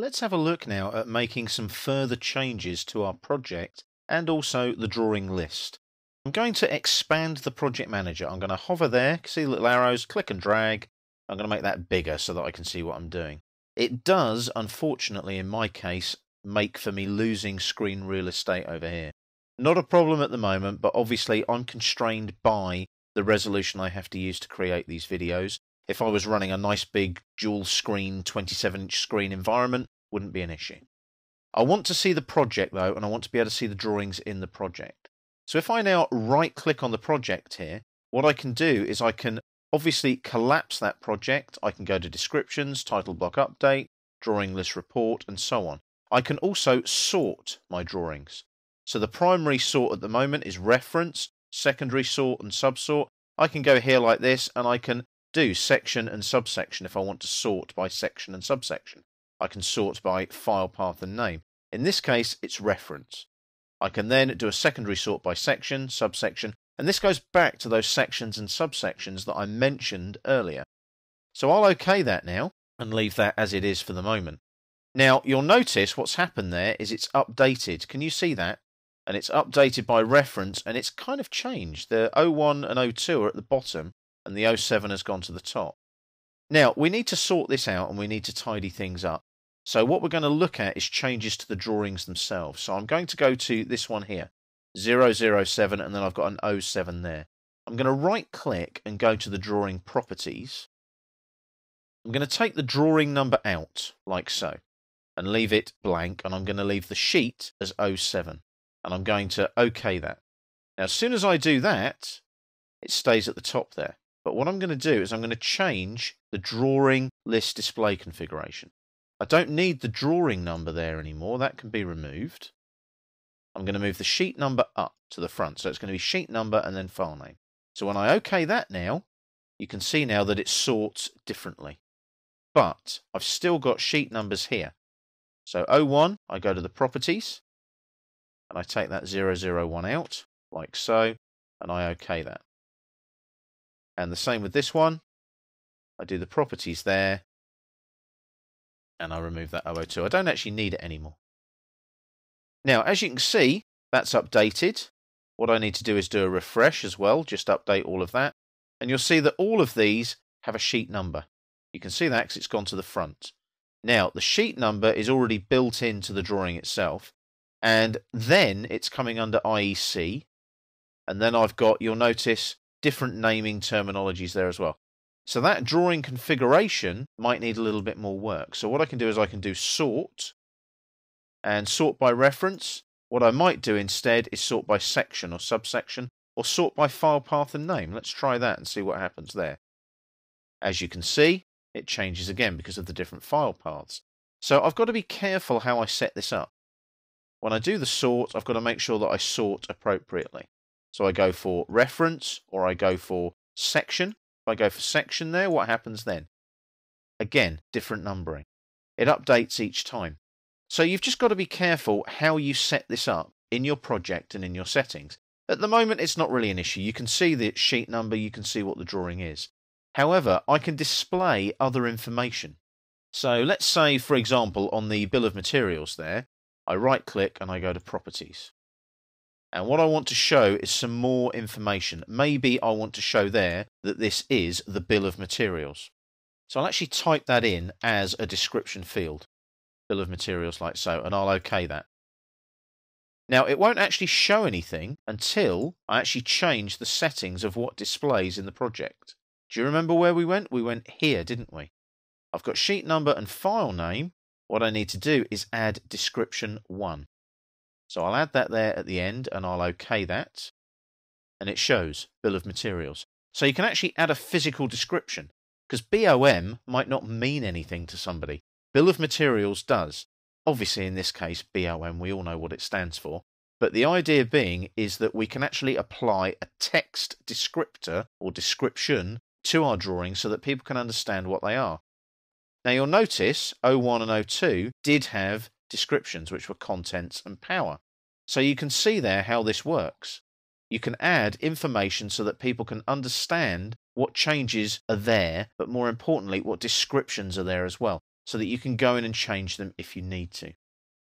Let's have a look now at making some further changes to our project and also the drawing list. I'm going to expand the project manager. I'm going to hover there, see the little arrows, click and drag. I'm going to make that bigger so that I can see what I'm doing. It does, unfortunately, in my case, make for me losing screen real estate over here. Not a problem at the moment, but obviously I'm constrained by the resolution I have to use to create these videos. If I was running a nice big dual screen 27 inch screen environment, wouldn't be an issue. I want to see the project though, and I want to be able to see the drawings in the project. So if I now right click on the project here, what I can do is I can obviously collapse that project. I can go to descriptions, title block update, drawing list report, and so on. I can also sort my drawings. So the primary sort at the moment is reference, secondary sort and subsort. I can go here like this and I can do section and subsection if I want to sort by section and subsection. I can sort by file path and name. In this case, it's reference. I can then do a secondary sort by section, subsection, and this goes back to those sections and subsections that I mentioned earlier. So I'll OK that now and leave that as it is for the moment. Now, you'll notice what's happened there is it's updated. Can you see that? And it's updated by reference and it's kind of changed. The 01 and 02 are at the bottom and the 07 has gone to the top. Now, we need to sort this out and we need to tidy things up. So what we're going to look at is changes to the drawings themselves. So I'm going to go to this one here, 007, and then I've got an 07 there. I'm going to right click and go to the drawing properties. I'm going to take the drawing number out, like so, and leave it blank, and I'm going to leave the sheet as 07, and I'm going to OK that. Now, as soon as I do that, it stays at the top there. But what I'm going to do is I'm going to change the drawing list display configuration. I don't need the drawing number there anymore. That can be removed. I'm going to move the sheet number up to the front. So it's going to be sheet number and then file name. So when I OK that now, you can see now that it sorts differently. But I've still got sheet numbers here. So 01, I go to the properties and I take that 001 out like so and I OK that. And the same with this one. I do the properties there and I remove that 002. I don't actually need it anymore. Now, as you can see, that's updated. What I need to do is do a refresh as well, just update all of that. And you'll see that all of these have a sheet number. You can see that because it's gone to the front. Now, the sheet number is already built into the drawing itself. And then it's coming under IEC. And then I've got, you'll notice, different naming terminologies there as well. So that drawing configuration might need a little bit more work. So what I can do is I can do sort and sort by reference. What I might do instead is sort by section or subsection or sort by file path and name. Let's try that and see what happens there. As you can see, it changes again because of the different file paths. So I've got to be careful how I set this up. When I do the sort, I've got to make sure that I sort appropriately. So I go for reference or I go for section If I go for section there, what happens then? Again, different numbering. It updates each time. So you've just got to be careful how you set this up in your project and in your settings. At the moment, it's not really an issue. You can see the sheet number, you can see what the drawing is. However, I can display other information. So let's say, for example, on the bill of materials there, I right click and I go to properties. And what I want to show is some more information. Maybe I want to show there that this is the bill of materials. So I'll actually type that in as a description field. Bill of materials like so, and I'll OK that. Now, it won't actually show anything until I actually change the settings of what displays in the project. Do you remember where we went? We went here, didn't we? I've got sheet number and file name. What I need to do is add description 1. So I'll add that there at the end and I'll OK that. And it shows bill of materials. So you can actually add a physical description because BOM might not mean anything to somebody. Bill of materials does. Obviously, in this case, BOM, we all know what it stands for. But the idea being is that we can actually apply a text descriptor or description to our drawing so that people can understand what they are. Now you'll notice 01 and 02 did have descriptions, which were contents and power. So you can see there how this works. You can add information so that people can understand what changes are there, but more importantly, what descriptions are there as well. so that you can go in and change them if you need to.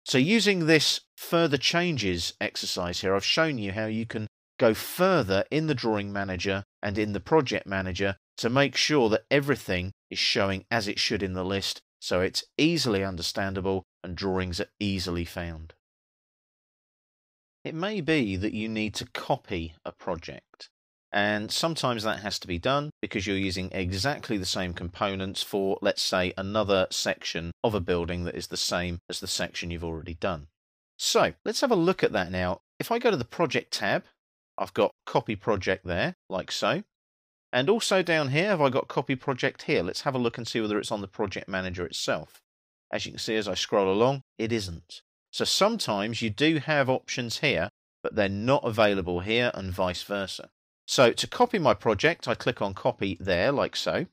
So using this further changes exercise here, I've shown you how you can go further in the drawing manager and in the project manager to make sure that everything is showing as it should in the list so it's easily understandable and drawings are easily found. It may be that you need to copy a project and sometimes that has to be done because you're using exactly the same components for, let's say, another section of a building that is the same as the section you've already done. So let's have a look at that now. If I go to the project tab, I've got copy project there, like so. And also down here, have I got copy project here? Let's have a look and see whether it's on the project manager itself. As you can see as I scroll along, it isn't. So sometimes you do have options here, but they're not available here and vice versa. So to copy my project, I click on copy there, like so.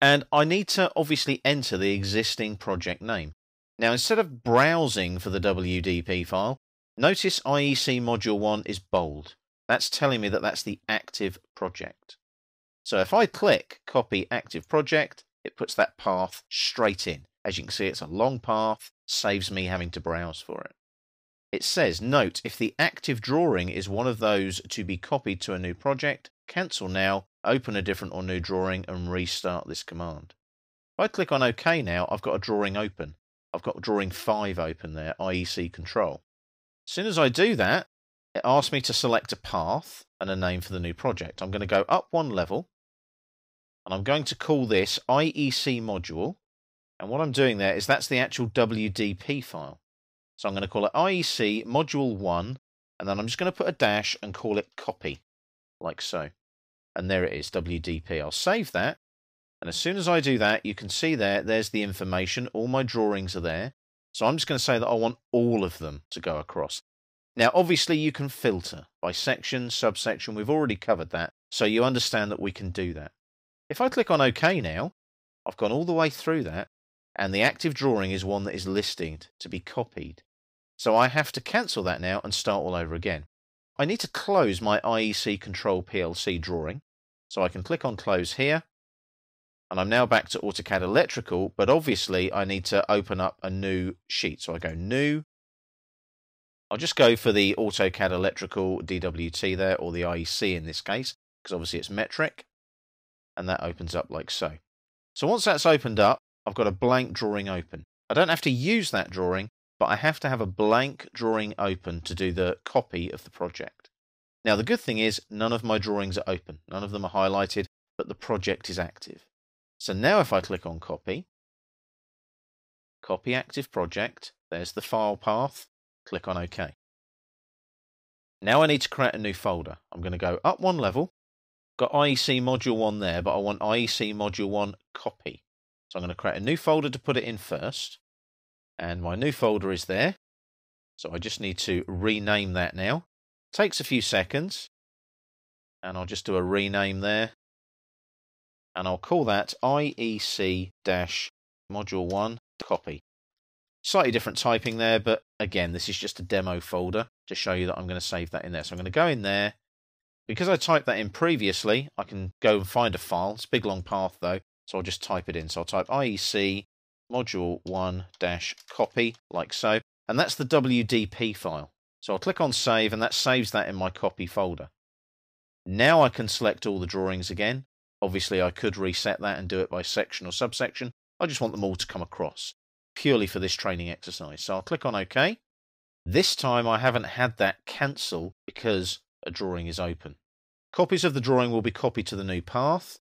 And I need to obviously enter the existing project name. Now, instead of browsing for the WDP file, notice IEC Module 1 is bold. That's telling me that that's the active project. So if I click copy active project, it puts that path straight in. As you can see, it's a long path, saves me having to browse for it. It says, note, if the active drawing is one of those to be copied to a new project, cancel now, open a different or new drawing and restart this command. If I click on OK now, I've got a drawing open. I've got drawing 5 open there, IEC control. As soon as I do that, it asks me to select a path and a name for the new project. I'm going to go up one level and I'm going to call this IEC module. And what I'm doing there is that's the actual WDP file. So I'm going to call it IEC module 1, and then I'm just going to put a dash and call it copy, like so. And there it is, WDP. I'll save that. And as soon as I do that, you can see there, there's the information. All my drawings are there. So I'm just going to say that I want all of them to go across. Now, obviously, you can filter by section, subsection. We've already covered that. So you understand that we can do that. If I click on OK now, I've gone all the way through that. And the active drawing is one that is listed to be copied. So I have to cancel that now and start all over again. I need to close my IEC Control PLC drawing. So I can click on close here. And I'm now back to AutoCAD Electrical, but obviously I need to open up a new sheet. So I go new. I'll just go for the AutoCAD Electrical DWT there, or the IEC in this case, because obviously it's metric. And that opens up like so. So once that's opened up, I've got a blank drawing open. I don't have to use that drawing, but I have to have a blank drawing open to do the copy of the project. Now, the good thing is none of my drawings are open. None of them are highlighted, but the project is active. So now if I click on copy, copy active project, there's the file path, click on OK. Now I need to create a new folder. I'm going to go up one level, got IEC module 1 there, but I want IEC module 1 copy. So I'm going to create a new folder to put it in first and my new folder is there. So I just need to rename that now. Takes a few seconds, and I'll just do a rename there. And I'll call that IEC module 1 copy. Slightly different typing there, but again, this is just a demo folder to show you that I'm going to save that in there. So I'm going to go in there. Because I typed that in previously, I can go and find a file. It's a big long path though, so I'll just type it in. So I'll type IEC module 1 dash copy like so and that's the WDP file. So I'll click on save and that saves that in my copy folder. Now I can select all the drawings again. Obviously I could reset that and do it by section or subsection. I just want them all to come across purely for this training exercise. So I'll click on OK. This time I haven't had that cancel because a drawing is open copies of the drawing will be copied to the new path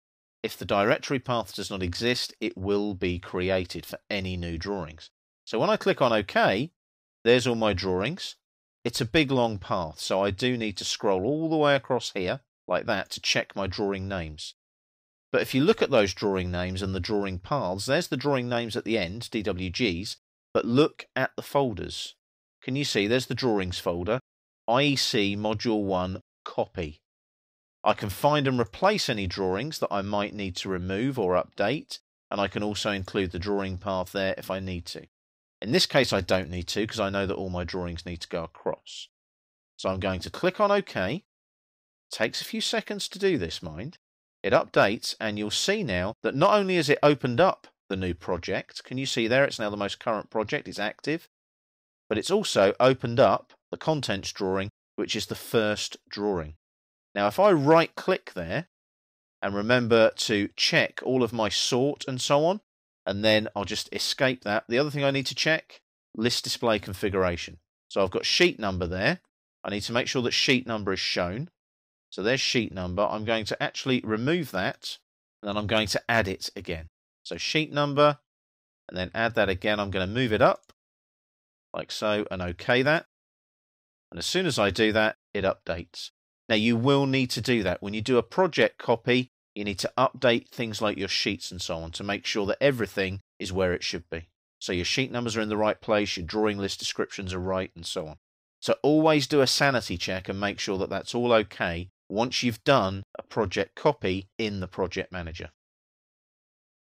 if the directory path does not exist, it will be created for any new drawings. So when I click on OK, there's all my drawings. It's a big long path, so I do need to scroll all the way across here, like that, to check my drawing names. But if you look at those drawing names and the drawing paths, there's the drawing names at the end, DWGs, but look at the folders. Can you see there's the drawings folder, IEC Module 1 copy. I can find and replace any drawings that I might need to remove or update, and I can also include the drawing path there if I need to. In this case, I don't need to because I know that all my drawings need to go across. So I'm going to click on OK. It takes a few seconds to do this, mind. It updates, and you'll see now that not only has it opened up the new project. Can you see there? It's now the most current project. It's active. But it's also opened up the contents drawing, which is the first drawing. Now, if I right click there and remember to check all of my sort and so on, and then I'll just escape that. The other thing I need to check, list display configuration. So I've got sheet number there. I need to make sure that sheet number is shown. So there's sheet number. I'm going to actually remove that, and then I'm going to add it again. So sheet number, and then add that again. I'm going to move it up, like so, and OK that. And as soon as I do that, it updates. Now you will need to do that. When you do a project copy, you need to update things like your sheets and so on to make sure that everything is where it should be. So your sheet numbers are in the right place, your drawing list descriptions are right, and so on. So always do a sanity check and make sure that that's all okay once you've done a project copy in the project manager.